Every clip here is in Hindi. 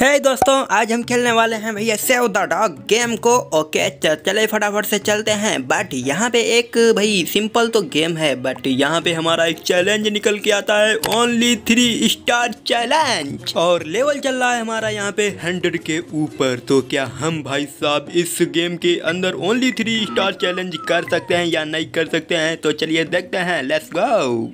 है hey, दोस्तों, आज हम खेलने वाले हैं भैया सेव द डॉग गेम को। ओके चले फटाफट से चलते हैं। बट यहाँ पे एक, भाई सिंपल तो गेम है बट यहाँ पे हमारा एक चैलेंज निकल के आता है। ओनली थ्री स्टार चैलेंज और लेवल चल रहा है हमारा यहाँ पे हंड्रेड के ऊपर। तो क्या हम भाई साहब इस गेम के अंदर ओनली थ्री स्टार चैलेंज कर सकते हैं या नहीं कर सकते हैं? तो चलिए देखते हैं। लेट्स गो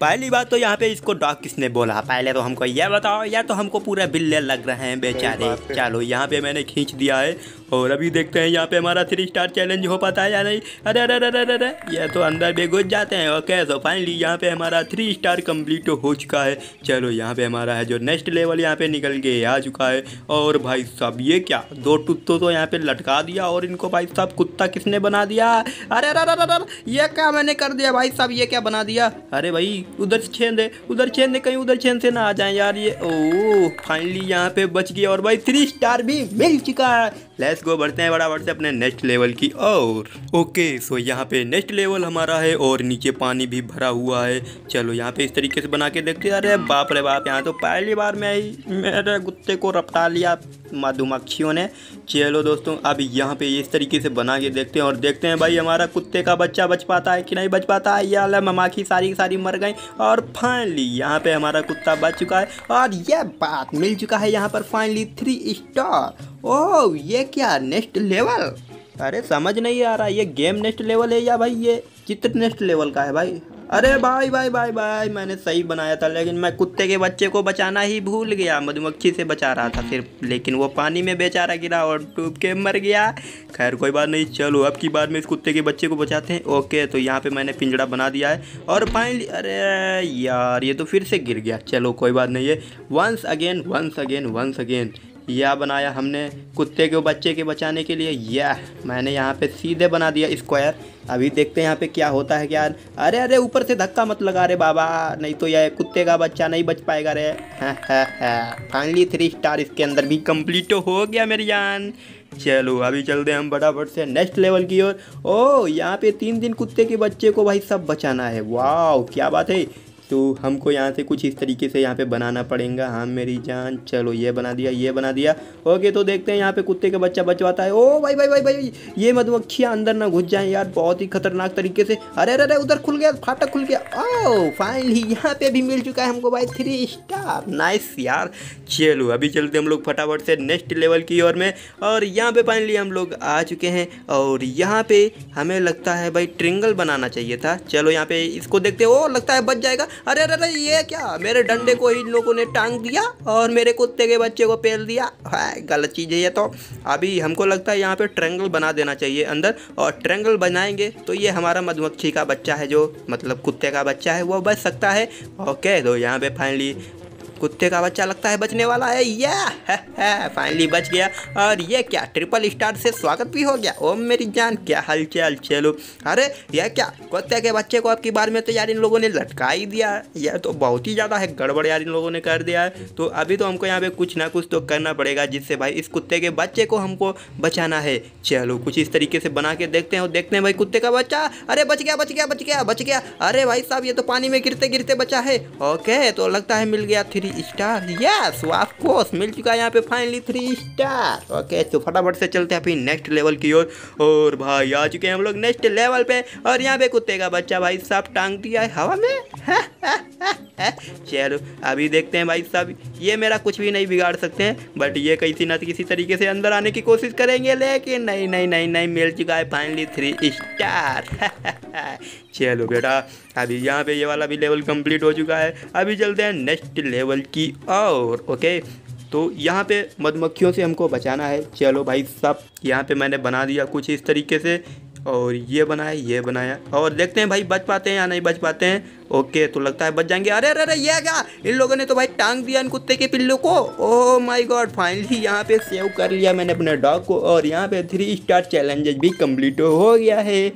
पहली बात तो यहाँ पे इसको डॉग किसने बोला? पहले तो हमको यह बताओ या तो हमको पूरा बिल्ले लग रहे हैं बेचारे। चलो यहाँ पे मैंने खींच दिया है और अभी देखते हैं यहाँ पे हमारा थ्री स्टार चैलेंज हो पाता है या नहीं। अरे अरे अरे अरे अरे ये तो अंदर भी घुस जाते हैं ओके तो फाइनली यहाँ पे हमारा थ्री स्टार कंप्लीट हो चुका है। चलो यहाँ पे हमारा है जो नेक्स्ट लेवल यहाँ पे निकल के आ चुका है और भाई साहब ये क्या? दो टुत्तो तो यहाँ पे लटका दिया और इनको भाई साहब कुत्ता किसने बना दिया? अरे अरे अरे अरे ये क्या मैंने कर दिया भाई साहब ये क्या बना दिया? अरे भाई उधर से छेन दे उधर छेन दे कहीं उधर छेन से ना आ जाए यार ये। ओ फाइनली यहाँ पे बच गया और भाई थ्री स्टार भी मिल चुका है। लेट्स गो बढ़ते हैं बराबर से अपने नेक्स्ट लेवल की और। ओके सो यहाँ पे नेक्स्ट लेवल हमारा है और नीचे पानी भी भरा हुआ है। चलो यहाँ पे इस तरीके से बना के देखते अरे बाप रे बाप, यहाँ तो पहली बार मैं मेरे कुत्ते को रपटा लिया मधुमक्खियों ने। चलो दोस्तों, अब यहाँ पे इस तरीके से बना के देखते हैं और देखते हैं भाई हमारा कुत्ते का बच्चा बच पाता है कि नहीं बच पाता है। या ममाखी सारी सारी मर गई और फाइनली यहाँ पे हमारा कुत्ता बच चुका है और यह बात मिल चुका है यहाँ पर फाइनली थ्री स्टार ओह, ये क्या नेक्स्ट लेवल अरे, समझ नहीं आ रहा, ये गेम नेक्स्ट लेवल है या भाई, ये चित्र नेक्स्ट लेवल का है भाई? अरे भाई भाई भाई भाई, मैंने सही बनाया था, लेकिन मैं कुत्ते के बच्चे को बचाना ही भूल गया, मधुमक्खी से बचा रहा था सिर्फ़, लेकिन वो पानी में बेचारा गिरा और डूब के मर गया। खैर, कोई बात नहीं, चलो, अब की बार में इस कुत्ते के बच्चे को बचाते हैं, ओके तो यहाँ पे मैंने पिंजड़ा बना दिया है, और फाइनली अरे यार, ये तो फिर से गिर गया, चलो, कोई बात नहीं है once again once again once again यह बनाया हमने कुत्ते के बच्चे के बचाने के लिए? यह मैंने यहाँ पे सीधे बना दिया स्क्वायर अभी देखते हैं यहाँ पे क्या होता है क्या? अरे अरे, ऊपर से धक्का मत लगा रे बाबा। नहीं तो यह कुत्ते का बच्चा नहीं बच पाएगा रे। फाइनली थ्री स्टार इसके अंदर भी कंप्लीट हो गया मेरी जान। चलो, अभी चलते हैं हम फटाफट से नेक्स्ट लेवल की ओर। ओ, यहाँ पे तीन दिन कुत्ते के बच्चे को भाई सब बचाना है। वाह क्या बात है। तो हमको यहाँ से कुछ इस तरीके से यहाँ पे बनाना पड़ेगा। हाँ मेरी जान, चलो ये बना दिया, ये बना दिया। ओके तो देखते हैं यहाँ पे कुत्ते का बच्चा बचवाता है। ओ, भाई भाई भाई भाई, ये मधुमक्खियाँ अंदर ना घुस जाएँ यार, बहुत ही खतरनाक तरीके से। अरे अरे अरे, उधर खुल गया, फाटक खुल गया। ओ फाइनली यहाँ पे भी मिल चुका है हमको भाई थ्री स्टार नाइस यार। चलो, अभी चलते हम लोग फटाफट से नेक्स्ट लेवल की ओर में। और यहाँ पे फाइनली हम लोग आ चुके हैं। और यहाँ पे हमें लगता है भाई ट्रिंगल बनाना चाहिए था। चलो, यहाँ पे इसको देखते ओ, लगता है बच जाएगा। अरे अरे अरे, ये क्या? मेरे डंडे को इन लोगों ने टांग दिया और मेरे कुत्ते के बच्चे को पेल दिया। है गलत चीज़ है ये तो। अभी हमको लगता है यहाँ पे ट्रेंगल बना देना चाहिए अंदर और ट्रेंगल बनाएँगे तो ये हमारा मधुमक्खी का बच्चा है जो मतलब कुत्ते का बच्चा है, वो बच सकता है। ओके तो यहाँ पे फाइनली कुत्ते का बच्चा लगता है बचने वाला है। ये फाइनली बच गया। और ये क्या ट्रिपल स्टार से स्वागत भी हो गया? ओम मेरी जान, क्या हलचल, चलो। अरे ये क्या, कुत्ते के बच्चे को आपकी बार में तो यार इन लोगों ने लटका ही। दिया यह तो बहुत ही ज़्यादा है, गड़बड़ यार इन लोगों ने कर दिया है। तो अभी तो हमको यहाँ पे कुछ ना कुछ तो करना पड़ेगा, जिससे भाई इस कुत्ते के बच्चे को हमको बचाना है। चलो, कुछ इस तरीके से बना के देखते हैं देखते हैं भाई कुत्ते का बच्चा। अरे, बच गया बच गया बच गया बच गया। अरे भाई साहब, ये तो पानी में गिरते गिरते बचा है। ओके तो लगता है मिल गया three three star yes of course मिल चुका है यहाँ पे फाइनली थ्री स्टार ओके तो फटाफट से चलते हैं फिर नेक्स्ट लेवल की ओर. और भाई, आ चुके हैं हम लोग नेक्स्ट लेवल पे. और यहाँ पे कुत्ते का बच्चा भाई साहब टांग दिया है हवा में. चलो, अभी देखते हैं भाई साहब. ये मेरा कुछ भी नहीं बिगाड़ सकते हैं बट ये किसी ना किसी तरीके से अंदर आने की कोशिश करेंगे, लेकिन नहीं नहीं नहीं नहीं, मिल चुका है फाइनली थ्री स्टार चलो बेटा, अभी यहाँ पे ये वाला भी लेवल कंप्लीट हो चुका है. अभी चलते हैं नेक्स्ट लेवल की और ओके तो यहाँ पे मधुमक्खियों से हमको बचाना है। चलो भाई सब यहाँ पे मैंने बना दिया कुछ इस तरीके से, और ये बनाया ये बनाया। और देखते हैं भाई, बच पाते हैं या नहीं बच पाते हैं? ओके तो लगता है बच जाएँगे। अरे अरे अरे, ये क्या? इन लोगों ने तो भाई टांग दिया इन कुत्ते के पिल्लों को। ओह माय गॉड फाइनली यहाँ पे सेव कर लिया मैंने अपने डॉग को। और यहाँ पे थ्री स्टार चैलेंजेस भी कंप्लीट हो गया है।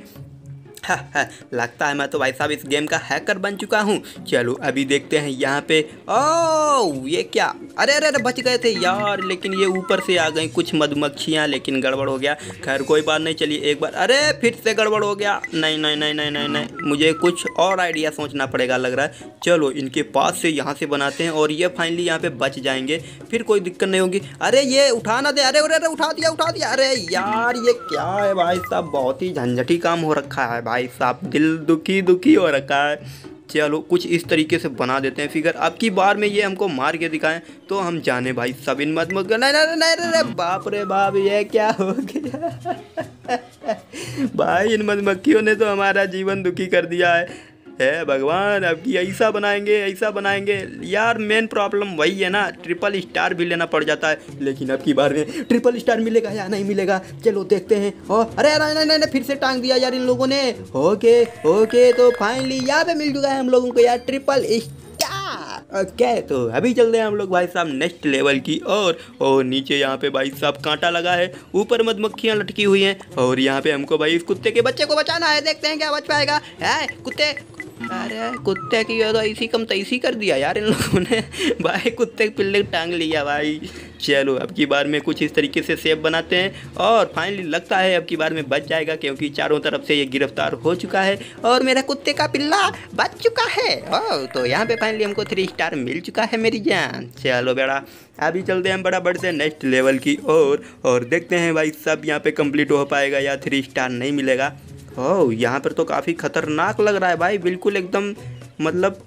लगता है मैं तो भाई साहब इस गेम का हैकर बन चुका हूँ। चलो अभी देखते हैं यहाँ पे। ओ ये क्या? अरे अरे अरे, बच गए थे यार, लेकिन ये ऊपर से आ गई कुछ मधुमक्खियाँ, लेकिन गड़बड़ हो गया। खैर, कोई बात नहीं, चलिए एक बार। अरे, फिर से गड़बड़ हो गया। नहीं नहीं नहीं नहीं नहीं नहीं, मुझे कुछ और आइडिया सोचना पड़ेगा लग रहा है। चलो इनके पास से यहाँ से बनाते हैं और ये फाइनली यहाँ पे बच जाएँगे। फिर कोई दिक्कत नहीं होगी। अरे, ये उठाना दे। अरे अरे अरे, उठा दिया उठा दिया। अरे यार, ये क्या है भाई साहब? बहुत ही झंझटी काम हो रखा है भाई साहब, दिल दुखी दुखी हो रखा है। चलो, कुछ इस तरीके से बना देते हैं फिगर। अब की बार में ये हमको मार के दिखाएँ तो हम जाने भाई सब इन मत मत नहीं नहीं नहीं नहीं, बाप रे बाप, ये क्या हो गया? भाई, इन मधुमक्खियों ने तो हमारा जीवन दुखी कर दिया है। है भगवान अब की ऐसा बनाएँगे ऐसा बनाएँगे। यार मेन प्रॉब्लम वही है ना ट्रिपल स्टार भी लेना पड़ जाता है। लेकिन अब की बार में ट्रिपल स्टार मिलेगा या नहीं मिलेगा चलो देखते हैं। और अरे नहीं नहीं नहीं फिर से टांग दिया यार इन लोगों ने। ओके ओके तो फाइनली यहाँ पे मिल चुका है हम लोगों को यार ट्रिपल ओके okay, तो अभी चलते हैं हम लोग भाई साहब नेक्स्ट लेवल की और और नीचे यहाँ पे भाई साहब कांटा लगा है ऊपर मधुमक्खियाँ लटकी हुई हैं। और यहाँ पे हमको भाई इस कुत्ते के बच्चे को बचाना है देखते हैं क्या बच पाएगा। है कुत्ते अरे कुत्ते की तो इसी कम तैसी कर दिया यार इन लोगों ने। भाई, कुत्ते के पिल्ले टांग लिया भाई। चलो, अब की बार में कुछ इस तरीके से सेब बनाते हैं और फाइनली लगता है अब की बार में बच जाएगा क्योंकि चारों तरफ़ से ये गिरफ़्तार हो चुका है और मेरा कुत्ते का पिल्ला बच चुका है। ओ तो यहाँ पे फाइनली हमको थ्री स्टार मिल चुका है मेरी जान। चलो बेड़ा, अभी चलते हैं बड़ा बढ़ से नेक्स्ट लेवल की ओर और देखते हैं भाई सब यहाँ पे कंप्लीट हो पाएगा या थ्री स्टार नहीं मिलेगा। ओह, यहाँ पर तो काफ़ी ख़तरनाक लग रहा है भाई। बिल्कुल एकदम मतलब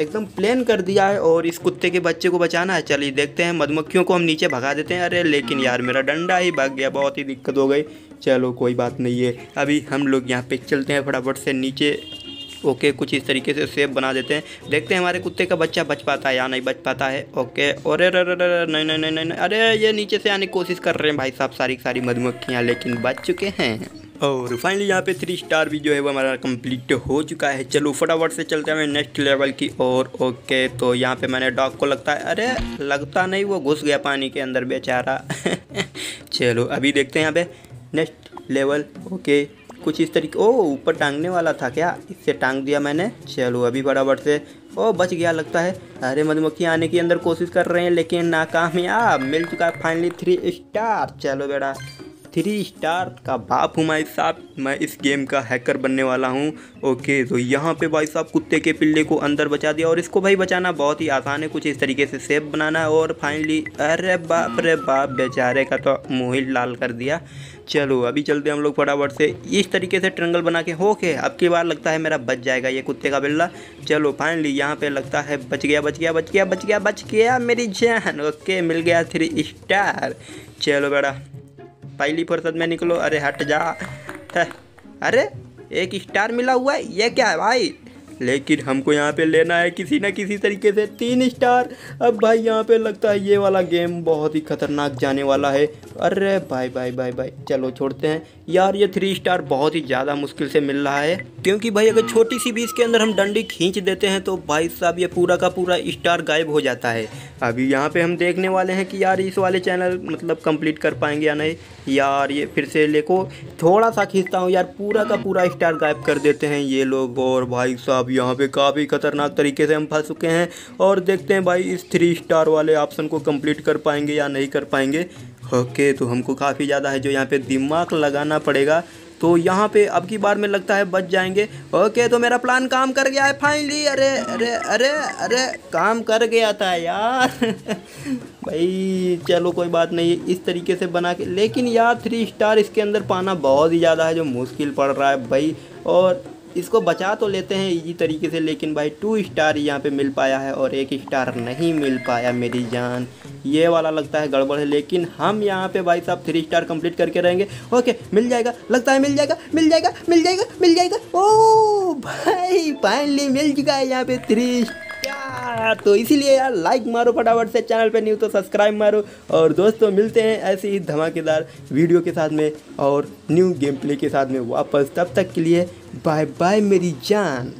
एकदम प्लेन कर दिया है और इस कुत्ते के बच्चे को बचाना है। चलिए देखते हैं, मधुमक्खियों को हम नीचे भगा देते हैं। अरे, लेकिन यार, मेरा डंडा ही भाग गया, बहुत ही दिक्कत हो गई। चलो, कोई बात नहीं है। अभी हम लोग यहाँ पे चलते हैं फटाफट से नीचे। ओके, कुछ इस तरीके से सेप बना देते हैं। देखते हैं हमारे कुत्ते का बच्चा बच पाता है या नहीं बच पाता है। ओके, अरे नहीं नहीं नहीं नहीं अरे, ये नीचे से आने की कोशिश कर रहे हैं भाई साहब, सारी सारी मधुमक्खियाँ, लेकिन बच चुके हैं। और फाइनली यहाँ पे थ्री स्टार भी जो है, वो हमारा कंप्लीट हो चुका है। चलो फटाफट से चलते हैं नेक्स्ट लेवल की और ओके तो यहाँ पे मैंने डॉग को लगता है, अरे, लगता नहीं, वो घुस गया पानी के अंदर बेचारा। चलो अभी देखते हैं यहाँ पे नेक्स्ट लेवल ओके कुछ इस तरीके, ओ, ऊपर टांगने वाला था क्या? इससे टांग दिया मैंने। चलो अभी फटाफट से, ओ, बच गया लगता है। अरे, मधुमक्खी आने की अंदर कोशिश कर रहे हैं, लेकिन नाकामयाब, मिल चुका है फाइनली थ्री स्टार चलो बेटा थ्री स्टार का बाप हूँ भाई साहब। मैं इस गेम का हैकर बनने वाला हूँ। ओके तो यहाँ पे भाई साहब कुत्ते के पिल्ले को अंदर बचा दिया और इसको भाई बचाना बहुत ही आसान है। कुछ इस तरीके से सेफ़ बनाना और फाइनली अरे बाप रे बाप, बेचारे का तो मुँह ही लाल कर दिया। चलो, अभी चलते हम लोग फटाफट से। इस तरीके से ट्रंगल बना के हो के अब की बार लगता है मेरा बच जाएगा ये कुत्ते का बिल्ला। चलो फाइनली यहाँ पे लगता है बच गया बच गया बच गया बच गया बच गया मेरी जान। ओके मिल गया थ्री स्टार चलो बेटा पहली फुर्सत में निकलो। अरे हट जा। अरे, एक स्टार मिला हुआ है। ये क्या है भाई? लेकिन हमको यहाँ पे लेना है किसी ना किसी तरीके से तीन स्टार अब भाई यहाँ पे लगता है ये वाला गेम बहुत ही खतरनाक जाने वाला है। अरे भाई भाई भाई भाई चलो छोड़ते हैं। यार, ये थ्री स्टार बहुत ही ज़्यादा मुश्किल से मिल रहा है। क्योंकि भाई, अगर छोटी सी भी इसके अंदर हम डंडी खींच देते हैं तो भाई साहब, ये पूरा का पूरा स्टार गायब हो जाता है। अभी यहाँ पे हम देखने वाले हैं कि यार, इस वाले चैनल मतलब कंप्लीट कर पाएँगे या नहीं। यार, ये फिर से लेको थोड़ा सा खींचता हूँ यार, पूरा का पूरा स्टार गायब कर देते हैं ये लोग। और भाई साहब, यहाँ पे काफ़ी खतरनाक तरीके से हम फंस चुके हैं। और देखते हैं भाई, इस थ्री स्टार वाले ऑप्शन को कंप्लीट कर पाएँगे या नहीं कर पाएँगे। ओके तो हमको काफ़ी ज़्यादा है जो यहाँ पे दिमाग लगाना पड़ेगा। तो यहाँ पे अब की बार में लगता है बच जाएँगे। ओके तो मेरा प्लान काम कर गया है फाइनली अरे अरे अरे अरे, काम कर गया था यार। भाई, चलो, कोई बात नहीं, इस तरीके से बना के। लेकिन यार थ्री स्टार इसके अंदर पाना बहुत ही ज़्यादा है, जो मुश्किल पड़ रहा है भाई। और इसको बचा तो लेते हैं इजी तरीके से, लेकिन भाई टू स्टार यहाँ पे मिल पाया है, और एक स्टार नहीं मिल पाया मेरी जान। ये वाला लगता है गड़बड़ है, लेकिन हम यहाँ पे भाई साहब थ्री स्टार कंप्लीट करके रहेंगे। ओके मिल जाएगा, लगता है मिल जाएगा मिल जाएगा मिल जाएगा मिल जाएगा। ओ भाई फाइनली मिल चुका है यहाँ पे थ्री यार तो इसीलिए यार लाइक मारो फटाफट से चैनल पे न्यू तो सब्सक्राइब मारो। और दोस्तों, मिलते हैं ऐसे ही धमाकेदार वीडियो के साथ में और न्यू गेम प्ले के साथ में वापस। तब तक के लिए बाय बाय मेरी जान।